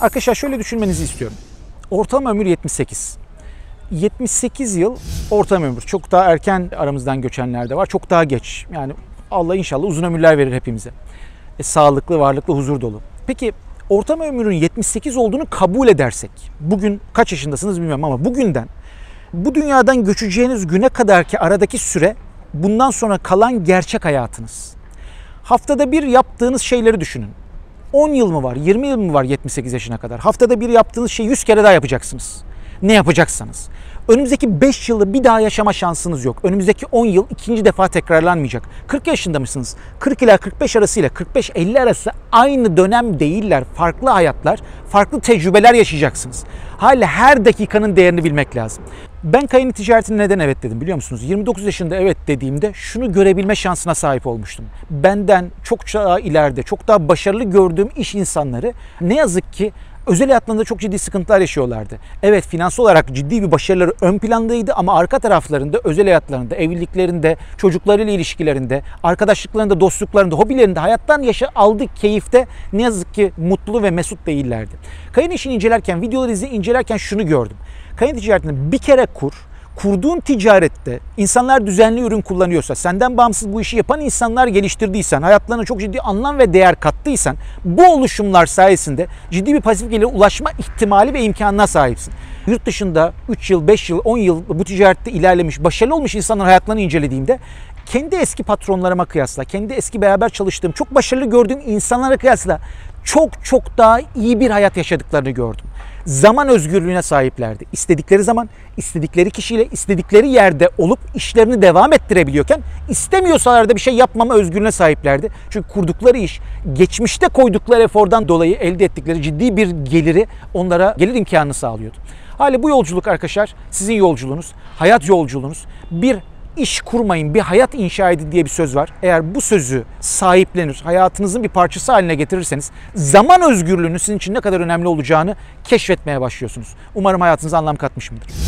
Arkadaşlar şöyle düşünmenizi istiyorum. Ortalama ömür 78. 78 yıl ortalama ömür. Çok daha erken aramızdan göçenler de var. Çok daha geç. Yani Allah inşallah uzun ömürler verir hepimize. E, sağlıklı, varlıklı, huzur dolu. Peki ortalama ömrün 78 olduğunu kabul edersek, bugün kaç yaşındasınız bilmiyorum ama bugünden bu dünyadan göçeceğiniz güne kadar ki aradaki süre bundan sonra kalan gerçek hayatınız. Haftada bir yaptığınız şeyleri düşünün. 10 yıl mı var, 20 yıl mı var 78 yaşına kadar? Haftada bir yaptığınız şeyi 100 kere daha yapacaksınız. Ne yapacaksanız. Önümüzdeki 5 yılı bir daha yaşama şansınız yok. Önümüzdeki 10 yıl ikinci defa tekrarlanmayacak. 40 yaşında mısınız? 40 ila 45 arasıyla 45-50 arası aynı dönem değiller. Farklı hayatlar, farklı tecrübeler yaşayacaksınız. Hala her dakikanın değerini bilmek lazım. Ben kayın ticaretine neden evet dedim biliyor musunuz? 29 yaşında evet dediğimde şunu görebilme şansına sahip olmuştum. Benden çok daha ileride, çok daha başarılı gördüğüm iş insanları ne yazık ki özel hayatlarında çok ciddi sıkıntılar yaşıyorlardı. Evet finansal olarak ciddi bir başarıları ön plandaydı ama arka taraflarında özel hayatlarında, evliliklerinde, çocuklarıyla ilişkilerinde, arkadaşlıklarında, dostluklarında, hobilerinde, hayattan yaşa aldığı keyifte ne yazık ki mutlu ve mesut değillerdi. Kayın işini incelerken, videoları izle incelerken şunu gördüm. Kayın ticaretini bir kere kur, kurduğun ticarette insanlar düzenli ürün kullanıyorsa, senden bağımsız bu işi yapan insanlar geliştirdiysen, hayatlarına çok ciddi anlam ve değer kattıysan bu oluşumlar sayesinde ciddi bir pasif gelire ulaşma ihtimali ve imkanına sahipsin. Yurt dışında 3 yıl, 5 yıl, 10 yıl bu ticarette ilerlemiş, başarılı olmuş insanların hayatlarını incelediğimde kendi eski patronlarıma kıyasla, kendi eski beraber çalıştığım, çok başarılı gördüğüm insanlara kıyasla çok çok daha iyi bir hayat yaşadıklarını gördüm. Zaman özgürlüğüne sahiplerdi. İstedikleri zaman, istedikleri kişiyle, istedikleri yerde olup işlerini devam ettirebiliyorken istemiyorsalar da bir şey yapmama özgürlüğüne sahiplerdi. Çünkü kurdukları iş, geçmişte koydukları efordan dolayı elde ettikleri ciddi bir geliri onlara gelir imkanını sağlıyordu. Hali bu yolculuk arkadaşlar sizin yolculuğunuz, hayat yolculuğunuz. Bir iş kurmayın, bir hayat inşa edin diye bir söz var. Eğer bu sözü sahiplenir, hayatınızın bir parçası haline getirirseniz zaman özgürlüğünün sizin için ne kadar önemli olacağını keşfetmeye başlıyorsunuz. Umarım hayatınıza anlam katmış mıdır?